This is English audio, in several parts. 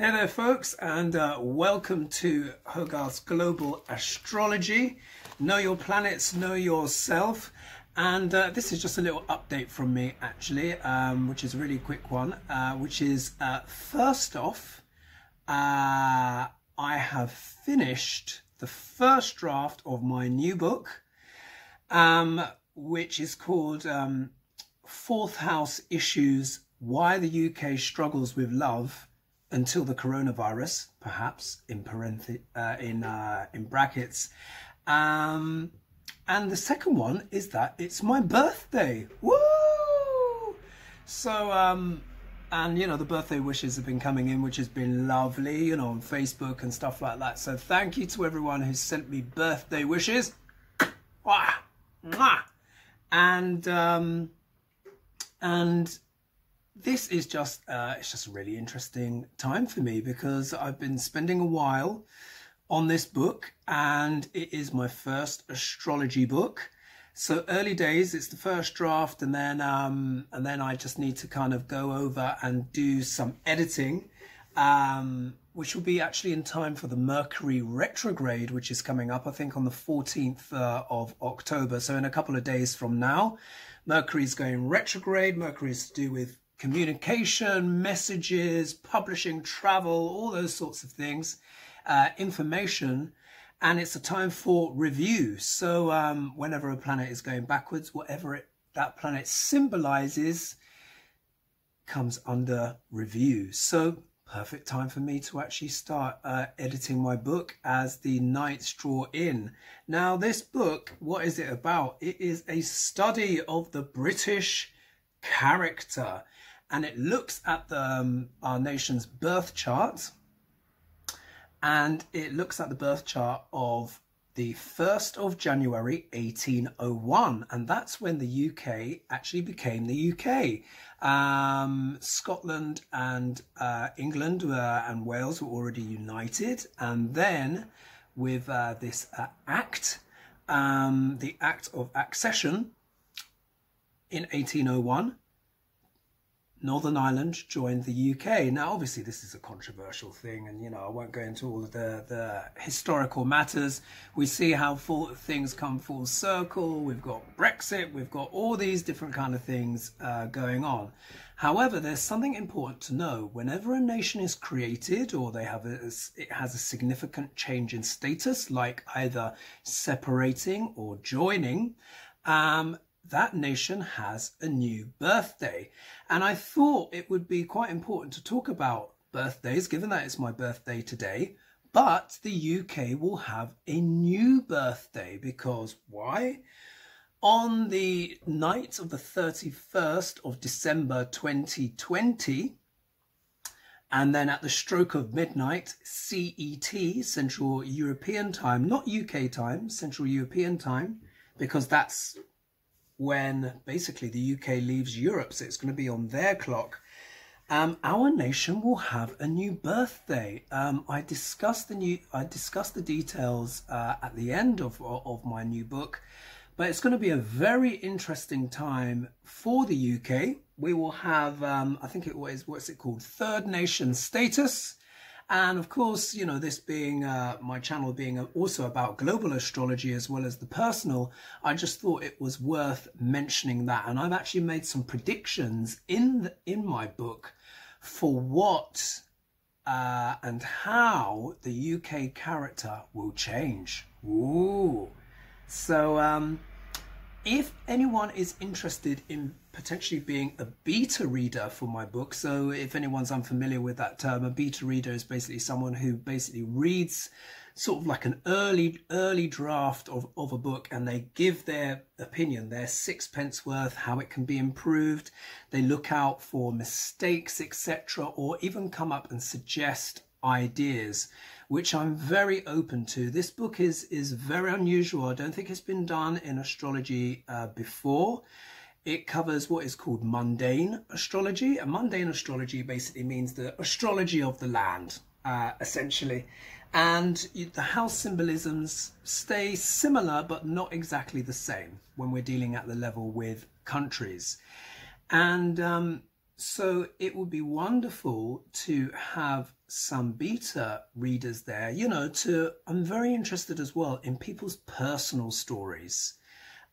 Hey there, folks, and uh, welcome to Hogarth's Global Astrology. Know your planets, know yourself. And uh, this is just a little update from me, actually, um, which is a really quick one. Uh, which is uh, first off, uh, I have finished the first draft of my new book, um, which is called um, Fourth House Issues Why the UK Struggles with Love until the coronavirus, perhaps in uh, in uh, in brackets. Um, and the second one is that it's my birthday. Woo! So um, and you know the birthday wishes have been coming in, which has been lovely, you know, on Facebook and stuff like that. So thank you to everyone who sent me birthday wishes. And um, and this is just uh, it's just a really interesting time for me because I've been spending a while on this book and it is my first astrology book. So early days, it's the first draft, and then um, and then I just need to kind of go over and do some editing, um, which will be actually in time for the Mercury retrograde, which is coming up, I think, on the 14th uh, of October. So in a couple of days from now, Mercury is going retrograde. Mercury is to do with communication, messages, publishing, travel, all those sorts of things, uh, information. And it's a time for review. So um, whenever a planet is going backwards, whatever it, that planet symbolizes comes under review. So perfect time for me to actually start uh, editing my book as the nights draw in. Now, this book, what is it about? It is a study of the British character and it looks at the, um, our nation's birth chart and it looks at the birth chart of the 1st of January 1801 and that's when the UK actually became the UK. Um, Scotland and uh, England were, and Wales were already united and then with uh, this uh, act, um, the Act of Accession in 1801 Northern Ireland joined the UK. Now, obviously, this is a controversial thing, and you know, I won't go into all of the, the historical matters. We see how full, things come full circle. We've got Brexit, we've got all these different kind of things uh, going on. However, there's something important to know. Whenever a nation is created, or they have a, it has a significant change in status, like either separating or joining, um, that nation has a new birthday. And I thought it would be quite important to talk about birthdays, given that it's my birthday today. But the UK will have a new birthday because why? On the night of the 31st of December 2020, and then at the stroke of midnight, CET, Central European Time, not UK time, Central European Time, because that's when basically the UK leaves Europe, so it's going to be on their clock. Um, our nation will have a new birthday. Um, I discussed the new, I discussed the details uh, at the end of of my new book, but it's going to be a very interesting time for the UK. We will have, um, I think it was what's it called, third nation status. And of course, you know, this being uh, my channel being also about global astrology as well as the personal, I just thought it was worth mentioning that. And I've actually made some predictions in the, in my book for what uh, and how the UK character will change. Ooh. So um, if anyone is interested in potentially being a beta reader for my book, so if anyone's unfamiliar with that term, a beta reader is basically someone who basically reads sort of like an early early draft of, of a book and they give their opinion, their sixpence worth, how it can be improved. They look out for mistakes, etc., or even come up and suggest ideas which I'm very open to. This book is, is very unusual. I don't think it's been done in astrology uh, before. It covers what is called mundane astrology. And mundane astrology basically means the astrology of the land, uh, essentially. And the house symbolisms stay similar, but not exactly the same when we're dealing at the level with countries. And um, so it would be wonderful to have some beta readers there, you know, to, I'm very interested as well in people's personal stories.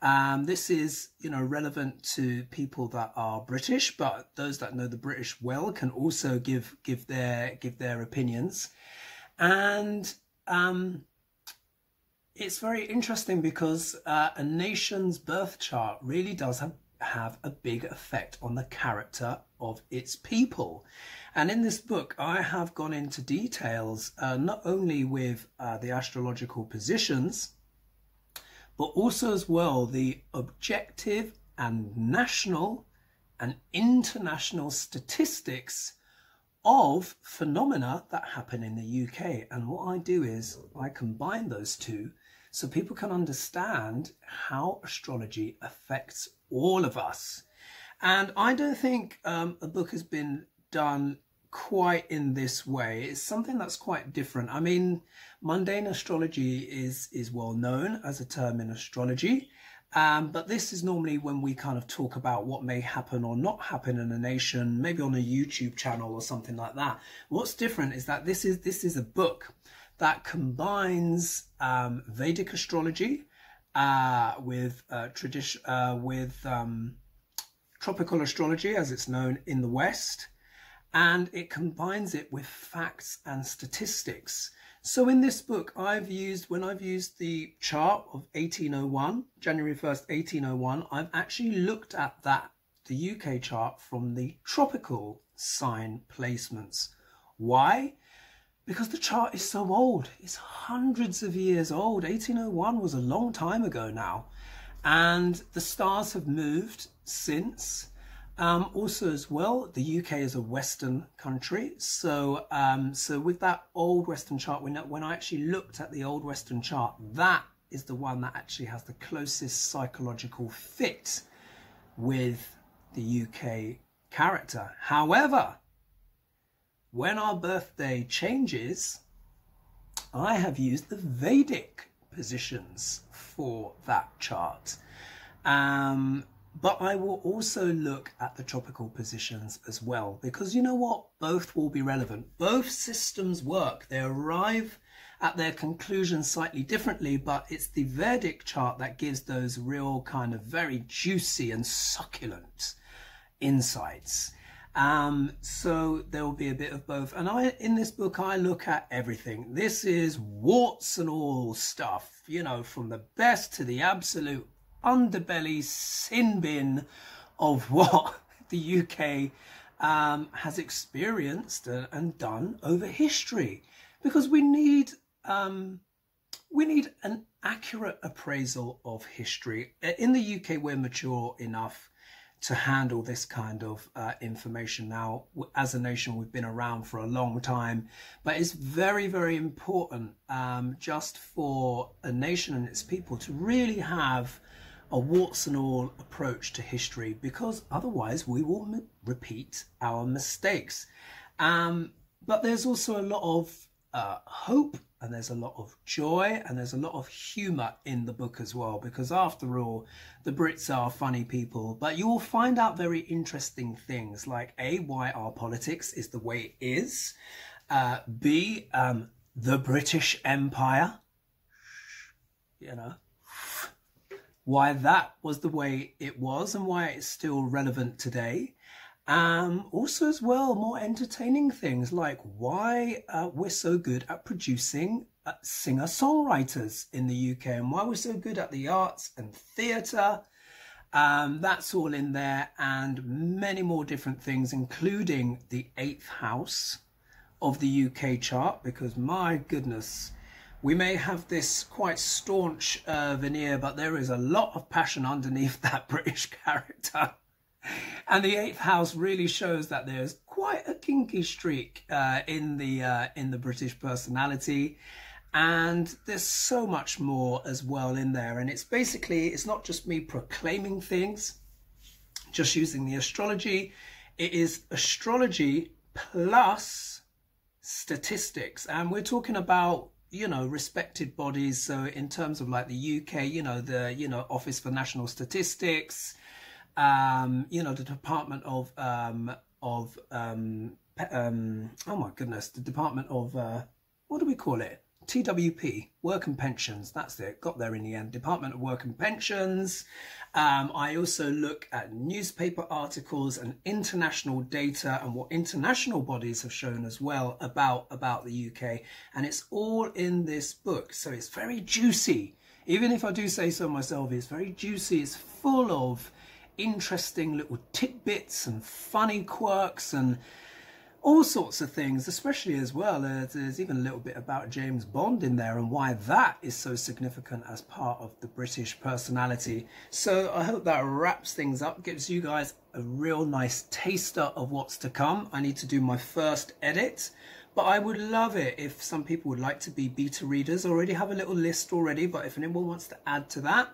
Um, this is, you know, relevant to people that are British, but those that know the British well can also give give their give their opinions, and um, it's very interesting because uh, a nation's birth chart really does have, have a big effect on the character of its people. And in this book, I have gone into details uh, not only with uh, the astrological positions, but also as well the objective and national and international statistics of phenomena that happen in the UK. And what I do is I combine those two so people can understand how astrology affects all of us. And I don't think um, a book has been done quite in this way. It's something that's quite different. I mean, mundane astrology is is well known as a term in astrology. Um, but this is normally when we kind of talk about what may happen or not happen in a nation, maybe on a YouTube channel or something like that. What's different is that this is this is a book that combines um, Vedic astrology uh, with uh, tradition uh, with um, tropical astrology, as it's known in the West, and it combines it with facts and statistics. So in this book, I've used when I've used the chart of 1801, January 1st, 1801, I've actually looked at that the UK chart from the tropical sign placements. Why? because the chart is so old. It's hundreds of years old. 1801 was a long time ago now. And the stars have moved since. Um, also, as well, the UK is a Western country. So, um, so with that old Western chart, when, when I actually looked at the old Western chart, that is the one that actually has the closest psychological fit with the UK character. However, when our birthday changes, I have used the Vedic positions for that chart. Um, but I will also look at the tropical positions as well, because you know what? Both will be relevant. Both systems work. They arrive at their conclusion slightly differently, but it's the Vedic chart that gives those real kind of very juicy and succulent insights. Um, so there will be a bit of both. And I, in this book, I look at everything. This is warts and all stuff, you know, from the best to the absolute underbelly sin bin of what the UK um, has experienced and done over history. Because we need, um, we need an accurate appraisal of history. In the UK, we're mature enough to handle this kind of uh, information. Now, as a nation, we've been around for a long time, but it's very, very important um, just for a nation and its people to really have a warts and all approach to history because otherwise we will repeat our mistakes. Um, but there's also a lot of uh, hope and there's a lot of joy and there's a lot of humor in the book as well because after all the brits are funny people. But you will find out very interesting things like a why our politics is the way it is uh, b um, the british empire. You know why that was the way it was and why it's still relevant today um, also, as well, more entertaining things like why uh, we're so good at producing uh, singer songwriters in the UK and why we're so good at the arts and theatre. Um, that's all in there, and many more different things, including the eighth house of the UK chart. Because my goodness, we may have this quite staunch uh, veneer, but there is a lot of passion underneath that British character and the eighth house really shows that there's quite a kinky streak uh, in the uh, in the British personality, and there's so much more as well in there. And it's basically it's not just me proclaiming things, just using the astrology. It is astrology plus statistics, and we're talking about you know respected bodies so in terms of like the UK you know the you know Office for National Statistics um, you know, the Department of um, of um, um, oh my goodness, the Department of uh, what do we call it? DWP, Work and Pensions. That's it. Got there in the end. Department of Work and Pensions. Um, I also look at newspaper articles and international data and what international bodies have shown as well about about the UK. And it's all in this book. So it's very juicy. Even if I do say so myself, it's very juicy. It's full of interesting little tidbits and funny quirks and all sorts of things, especially as well. There's even a little bit about James Bond in there and why that is so significant as part of the British personality. So I hope that wraps things up, gives you guys a real nice taster of what's to come. I need to do my first edit. But I would love it if some people would like to be beta readers. I already have a little list already, but if anyone wants to add to that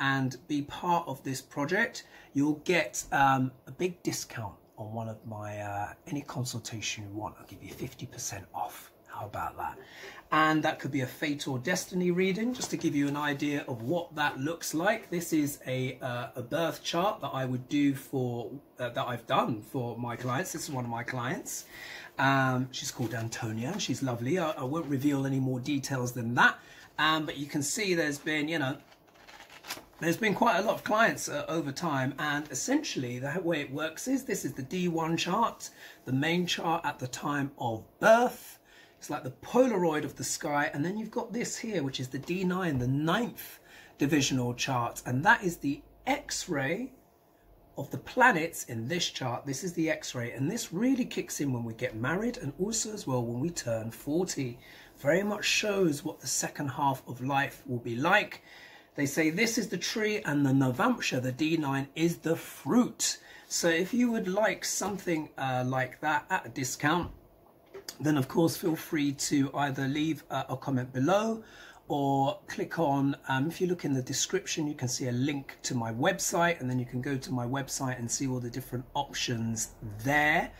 and be part of this project, you'll get um, a big discount on one of my uh, any consultation you want i'll give you 50% off. How about that? And that could be a fate or destiny reading just to give you an idea of what that looks like. This is a, uh, a birth chart that i would do for uh, that i've done for my clients. This is one of my clients. Um, she's called antonia. She's lovely. I, I, won't reveal any more details than that. Um, but you can see there's been you know there's been quite a lot of clients uh, over time and essentially the way it works is this is the D1 chart, the main chart at the time of birth. It's like the Polaroid of the sky and then you've got this here which is the D9, the ninth divisional chart and that is the X-ray of the planets in this chart. This is the X-ray and this really kicks in when we get married and also as well when we turn 40. Very much shows what the second half of life will be like they say this is the tree and the Navamsha, the D9, is the fruit. So if you would like something uh, like that at a discount, then of course feel free to either leave a, a comment below or click on, um, if you look in the description, you can see a link to my website and then you can go to my website and see all the different options there.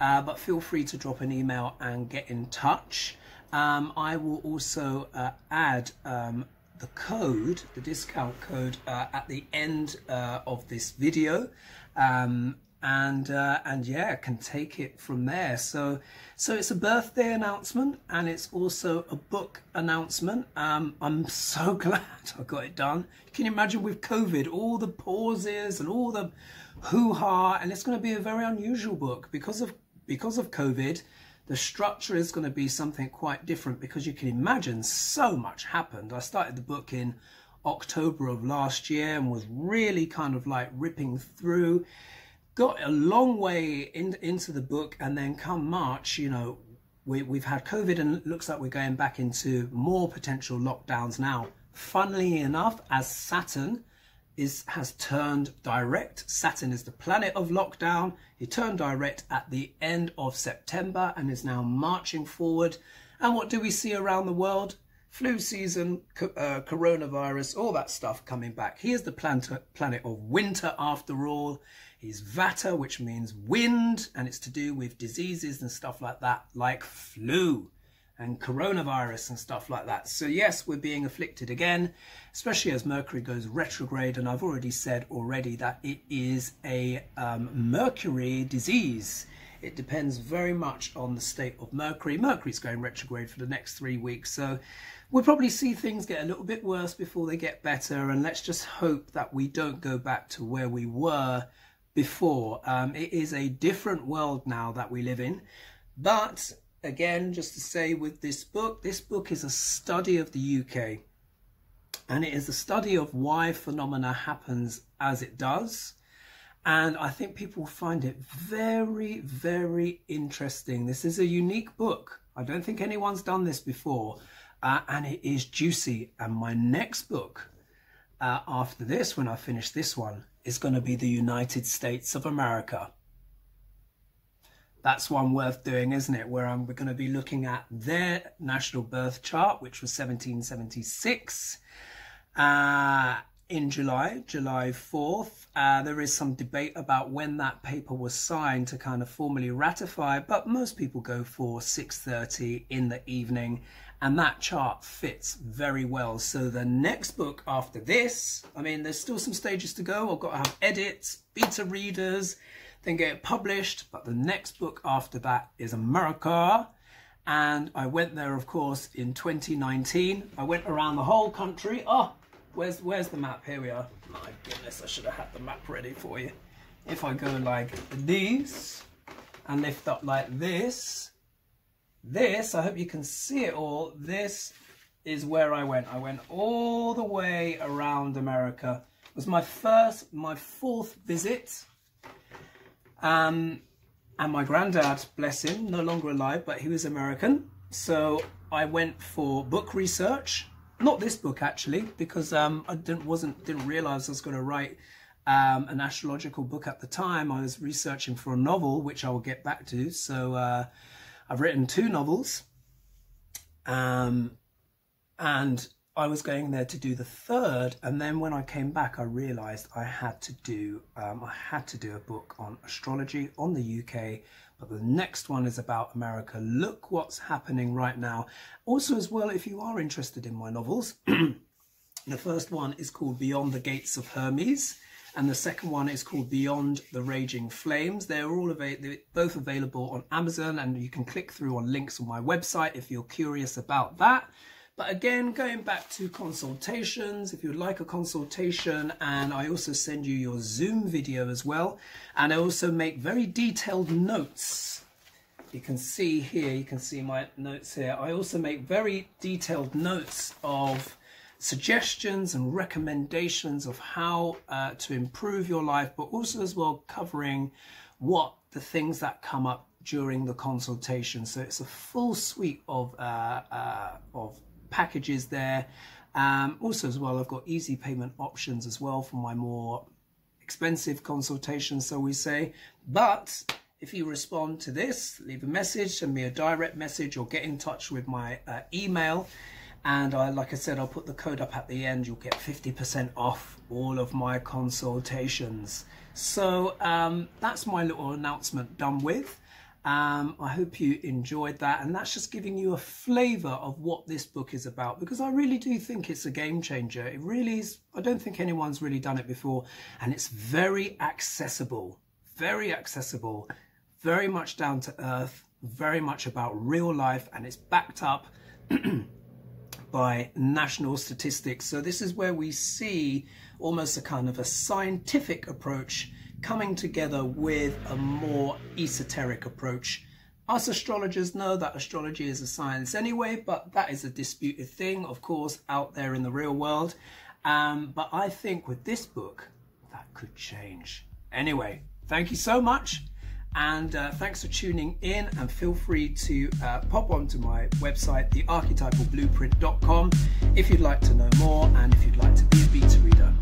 Uh, but feel free to drop an email and get in touch. Um, I will also uh, add um, the code, the discount code, uh, at the end uh, of this video. Um, and uh, and yeah, can take it from there. So so it's a birthday announcement, and it's also a book announcement. Um, I'm so glad I got it done. Can you imagine with COVID, all the pauses and all the hoo ha, and it's going to be a very unusual book because of because of COVID the structure is going to be something quite different because you can imagine so much happened. I started the book in October of last year and was really kind of like ripping through. Got a long way in, into the book, and then come March, you know, we, we've had COVID and it looks like we're going back into more potential lockdowns now. Funnily enough, as Saturn is has turned direct. Saturn is the planet of lockdown. He turned direct at the end of September and is now marching forward. And what do we see around the world? Flu season, uh, coronavirus, all that stuff coming back. He is the planet, planet of winter after all. He's Vata, which means wind, and it's to do with diseases and stuff like that, like flu and coronavirus and stuff like that. So yes, we're being afflicted again, especially as Mercury goes retrograde. And I've already said already that it is a um, Mercury disease. It depends very much on the state of Mercury. Mercury's going retrograde for the next three weeks. So we'll probably see things get a little bit worse before they get better. And let's just hope that we don't go back to where we were before. Um, it is a different world now that we live in. But again, just to say with this book, this book is a study of the UK. And it is a study of why phenomena happens as it does. And I think people find it very, very interesting. This is a unique book. I don't think anyone's done this before. Uh, and it is juicy. And my next book uh, after this, when I finish this one, is going to be The United States of America that's one worth doing, isn't it? Where I'm, we're going to be looking at their national birth chart, which was 1776 uh, in July, July 4th. Uh, there is some debate about when that paper was signed to kind of formally ratify, but most people go for 6.30 in the evening and that chart fits very well. So the next book after this, I mean, there's still some stages to go. I've got to have edits, beta readers, then get it published. But the next book after that is America. And I went there, of course, in 2019. I went around the whole country. Oh, where's where's the map? Here we are. My goodness, I should have had the map ready for you. If I go like this and lift up like this, this, I hope you can see it all. This is where I went. I went all the way around America. It was my first, my fourth visit. Um, and my granddad, bless him, no longer alive, but he was American. So I went for book research. Not this book actually, because um, I didn't wasn't didn't realize I was going to write um, an astrological book at the time. I was researching for a novel, which I will get back to. So uh, I've written two novels. Um, and I was going there to do the third, and then when I came back, I realised I had to do um, I had to do a book on astrology on the UK, but the next one is about America. Look what's happening right now. Also, as well, if you are interested in my novels, the first one is called Beyond the Gates of Hermes. And the second one is called Beyond the Raging Flames. They're all available, both available on Amazon, and you can click through on links on my website if you're curious about that. But again, going back to consultations, if you'd like a consultation, and I also send you your Zoom video as well. And I also make very detailed notes. You can see here, you can see my notes here. I also make very detailed notes of suggestions and recommendations of how uh, to improve your life, but also as well covering what the things that come up during the consultation. So it's a full suite of, uh, uh, of packages there. Um, also as well, I've got easy payment options as well for my more expensive consultations, so we say. But if you respond to this, leave a message, send me a direct message or get in touch with my uh, email. And I, like I said, I'll put the code up at the end. You'll get 50% off all of my consultations. So um, that's my little announcement done with. Um, I hope you enjoyed that. And that's just giving you a flavor of what this book is about because I really do think it's a game changer. It really is. I don't think anyone's really done it before. And it's very accessible, very accessible, very much down to earth, very much about real life. And it's backed up by national statistics. So this is where we see almost a kind of a scientific approach coming together with a more esoteric approach. Us astrologers know that astrology is a science anyway, but that is a disputed thing, of course, out there in the real world. Um, but I think with this book, that could change. Anyway, thank you so much. And uh, thanks for tuning in and feel free to uh, pop onto my website, thearchetypalblueprint.com if you'd like to know more and if you'd like to be a beta reader.